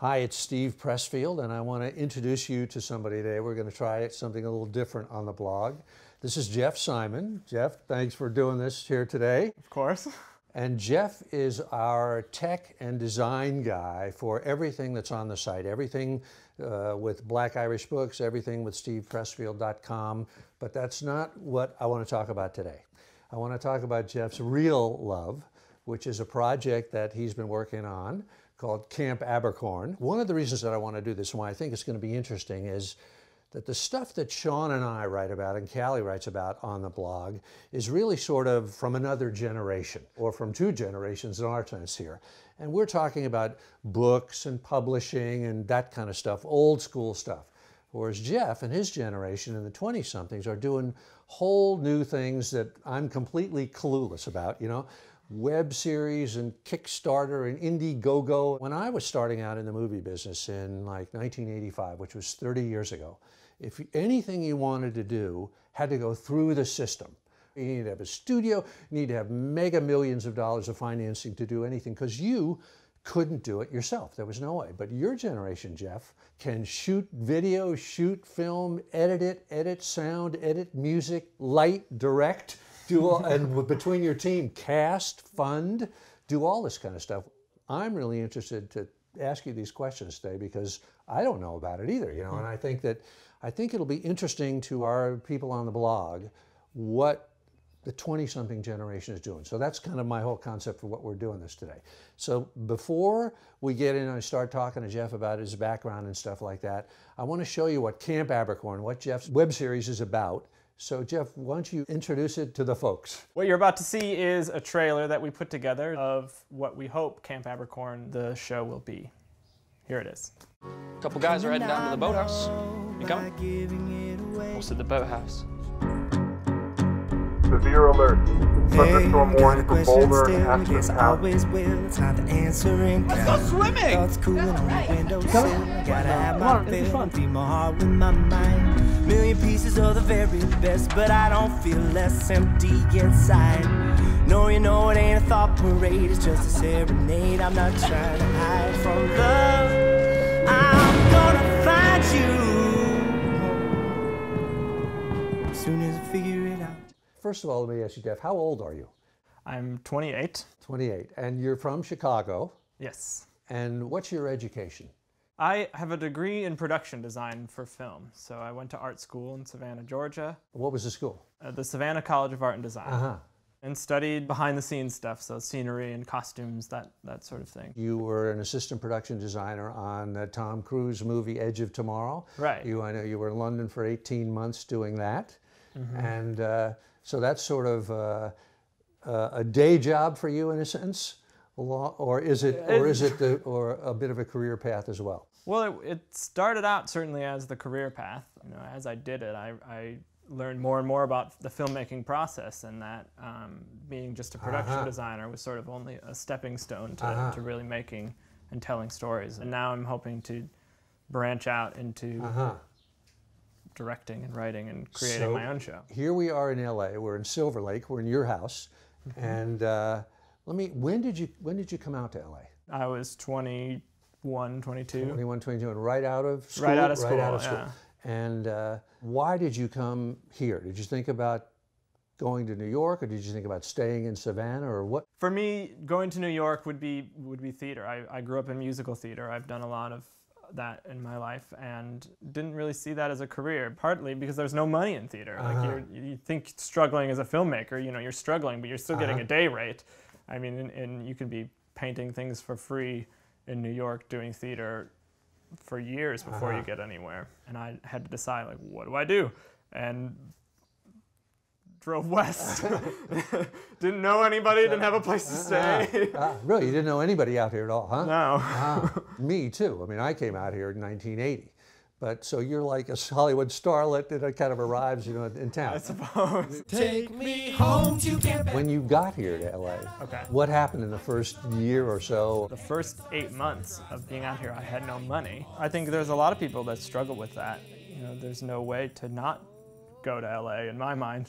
Hi, it's Steve Pressfield, and I want to introduce you to somebody today. We're going to try something a little different on the blog. This is Jeff Simon. Jeff, thanks for doing this here today. Of course. And Jeff is our tech and design guy for everything that's on the site, everything uh, with Black Irish Books, everything with stevepressfield.com. But that's not what I want to talk about today. I want to talk about Jeff's real love, which is a project that he's been working on called Camp Abercorn. One of the reasons that I want to do this and why I think it's going to be interesting is that the stuff that Shawn and I write about and Callie writes about on the blog is really sort of from another generation or from two generations in our sense here. And we're talking about books and publishing and that kind of stuff, old school stuff. Whereas Jeff and his generation and the 20 somethings are doing whole new things that I'm completely clueless about, you know web series and Kickstarter and Indiegogo. When I was starting out in the movie business in like 1985, which was 30 years ago, if anything you wanted to do had to go through the system. You need to have a studio, you need to have mega millions of dollars of financing to do anything because you couldn't do it yourself. There was no way. But your generation, Jeff, can shoot video, shoot film, edit it, edit sound, edit music, light, direct do all, and between your team, cast, fund, do all this kind of stuff. I'm really interested to ask you these questions today because I don't know about it either, you know, and I think that I think it'll be interesting to our people on the blog what the 20 something generation is doing. So that's kind of my whole concept for what we're doing this today. So before we get in and start talking to Jeff about his background and stuff like that, I want to show you what Camp Abercorn, what Jeff's web series is about so Jeff, why don't you introduce it to the folks? What you're about to see is a trailer that we put together of what we hope Camp Abercorn, the show, will be. Here it is. A couple guys are heading down to the boathouse. You coming? What's at the boathouse? Severe alert. Thunderstorm hey, warning for Boulder and Ashland always will. It's not the answering. Let's go swimming. Thoughts cooling on the windowsill. Gotta have my fill. Feed my heart with my mind. Million pieces of the very best, but I don't feel less empty inside. No, you know it ain't a thought parade. It's just a serenade. I'm not trying to hide from love. I'm gonna find you. As soon as I figure it out. First of all, let me ask you, Jeff, how old are you? I'm 28. 28. And you're from Chicago? Yes. And what's your education? I have a degree in production design for film. So I went to art school in Savannah, Georgia. What was the school? Uh, the Savannah College of Art and Design. Uh-huh. And studied behind the scenes stuff, so scenery and costumes, that, that sort of thing. You were an assistant production designer on the Tom Cruise movie Edge of Tomorrow. Right. You, I know you were in London for 18 months doing that. Mm-hmm. And uh, so that's sort of uh, uh, a day job for you in a sense, or is it, or is it, the, or a bit of a career path as well? Well, it, it started out certainly as the career path. You know, as I did it, I, I learned more and more about the filmmaking process, and that um, being just a production uh-huh. designer was sort of only a stepping stone to, uh-huh. to really making and telling stories. And now I'm hoping to branch out into uh-huh directing and writing and creating so my own show. Here we are in LA. We're in Silver Lake. We're in your house. Mm-hmm. And uh, let me. When did you When did you come out to LA? I was 21, 22. 21, 22, and right out of school. Right out of school. Right out of school. Yeah. And uh, why did you come here? Did you think about going to New York, or did you think about staying in Savannah, or what? For me, going to New York would be would be theater. I, I grew up in musical theater. I've done a lot of that in my life and didn't really see that as a career partly because there's no money in theater uh-huh. like you think struggling as a filmmaker you know you're struggling but you're still uh-huh. getting a day rate i mean and, and you could be painting things for free in new york doing theater for years before uh-huh. you get anywhere and i had to decide like what do i do and drove west. didn't know anybody, didn't have a place to stay. Uh, uh, really, you didn't know anybody out here at all, huh? No. uh, me too. I mean, I came out here in 1980. But so you're like a Hollywood starlet that kind of arrives, you know, in town. I suppose. Take me home to get When you got here to LA, okay. what happened in the first year or so? The first eight months of being out here, I had no money. I think there's a lot of people that struggle with that. You know, there's no way to not go to LA in my mind.